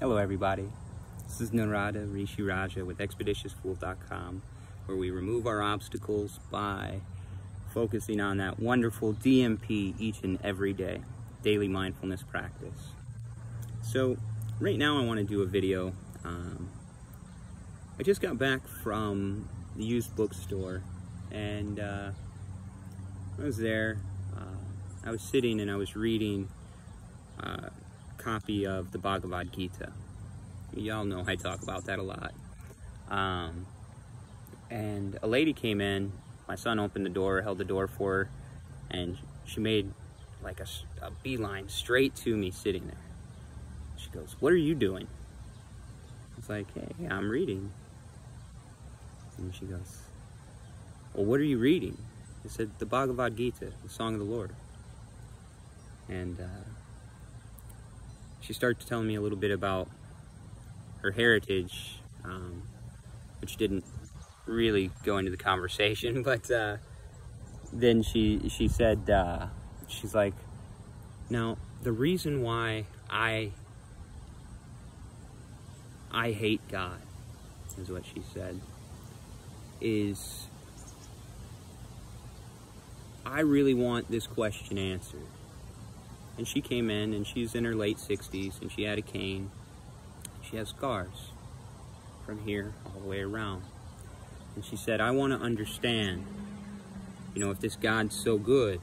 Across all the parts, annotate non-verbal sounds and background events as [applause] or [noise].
Hello everybody, this is Narada Rishi Raja with ExpeditiousFool.com where we remove our obstacles by focusing on that wonderful DMP each and every day, daily mindfulness practice. So right now I want to do a video. Um, I just got back from the used bookstore and uh, I was there. Uh, I was sitting and I was reading uh, copy of the Bhagavad Gita. Y'all know I talk about that a lot. Um, and a lady came in. My son opened the door, held the door for her, and she made like a, a beeline straight to me sitting there. She goes, What are you doing? I was like, Hey, I'm reading. And she goes, Well, what are you reading? I said, The Bhagavad Gita, the Song of the Lord. And uh, she started telling me a little bit about her heritage, um, which didn't really go into the conversation, [laughs] but uh, then she she said uh, she's like, now the reason why I I hate God is what she said is I really want this question answered. And she came in and she's in her late 60s and she had a cane. She has scars from here all the way around. And she said, I want to understand, you know, if this God's so good,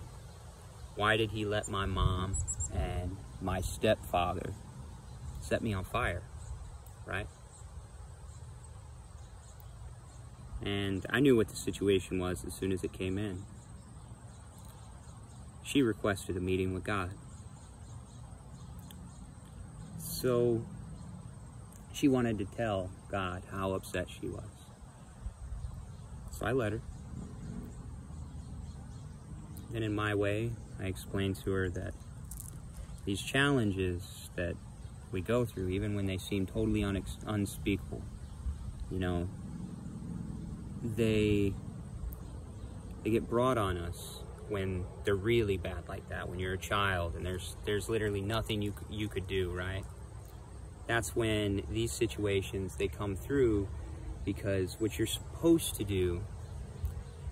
why did he let my mom and my stepfather set me on fire, right? And I knew what the situation was as soon as it came in. She requested a meeting with God. So she wanted to tell God how upset she was. So I let her. Then, in my way, I explained to her that these challenges that we go through, even when they seem totally unspeakable, you know, they they get brought on us when they're really bad like that. When you're a child and there's there's literally nothing you you could do, right? That's when these situations they come through because what you're supposed to do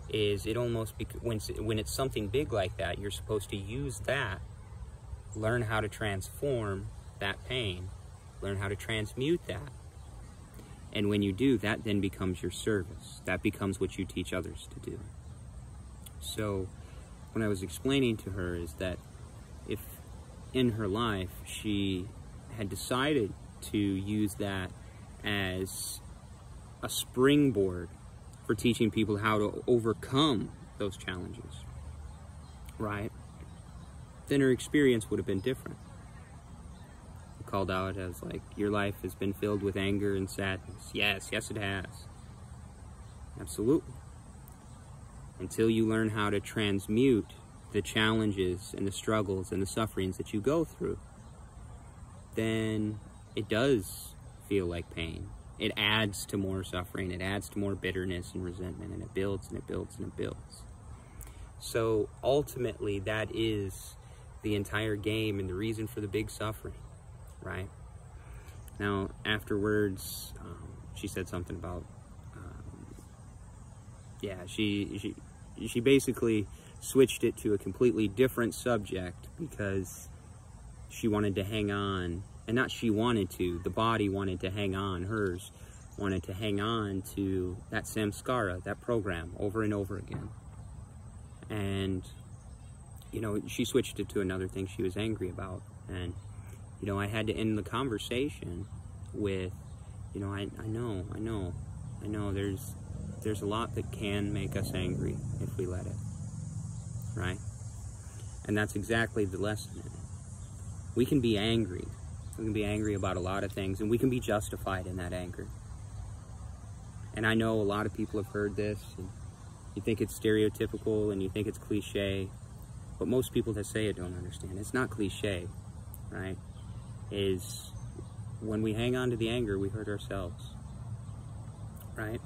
is it almost when when it's something big like that you're supposed to use that learn how to transform that pain learn how to transmute that. And when you do that then becomes your service. That becomes what you teach others to do. So when I was explaining to her is that if in her life she had decided to use that as a springboard for teaching people how to overcome those challenges, right? Then her experience would have been different. called out as like, your life has been filled with anger and sadness. Yes, yes it has. Absolutely. Until you learn how to transmute the challenges and the struggles and the sufferings that you go through, then it does feel like pain. It adds to more suffering, it adds to more bitterness and resentment, and it builds and it builds and it builds. So ultimately, that is the entire game and the reason for the big suffering, right? Now, afterwards, um, she said something about, um, yeah, she, she, she basically switched it to a completely different subject because she wanted to hang on and not she wanted to, the body wanted to hang on, hers wanted to hang on to that samskara, that program, over and over again. And, you know, she switched it to another thing she was angry about. And, you know, I had to end the conversation with, you know, I, I know, I know, I know there's, there's a lot that can make us angry if we let it, right? And that's exactly the lesson. We can be angry we can be angry about a lot of things, and we can be justified in that anger. And I know a lot of people have heard this, and you think it's stereotypical and you think it's cliche, but most people that say it don't understand. It's not cliche, right? Is when we hang on to the anger, we hurt ourselves, right?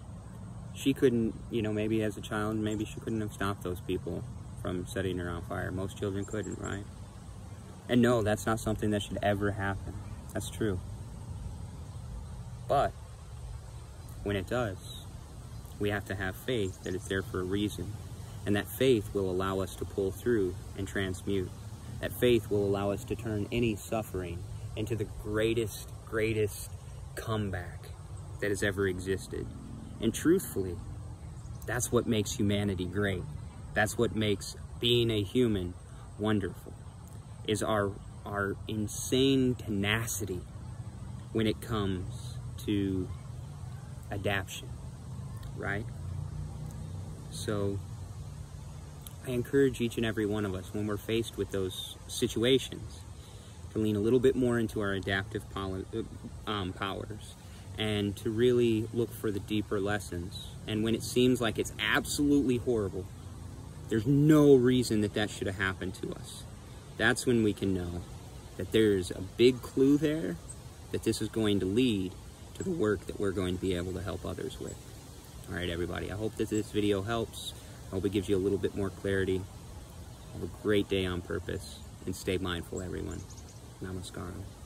She couldn't, you know, maybe as a child, maybe she couldn't have stopped those people from setting her on fire. Most children couldn't, right? And no, that's not something that should ever happen. That's true. But when it does, we have to have faith that it's there for a reason. And that faith will allow us to pull through and transmute. That faith will allow us to turn any suffering into the greatest, greatest comeback that has ever existed. And truthfully, that's what makes humanity great. That's what makes being a human wonderful, is our, our insane tenacity when it comes to adaptation, right? So I encourage each and every one of us when we're faced with those situations to lean a little bit more into our adaptive um, powers and to really look for the deeper lessons. And when it seems like it's absolutely horrible, there's no reason that that should have happened to us. That's when we can know that there's a big clue there that this is going to lead to the work that we're going to be able to help others with. All right, everybody, I hope that this video helps. I hope it gives you a little bit more clarity. Have a great day on purpose and stay mindful, everyone. Namaskaram.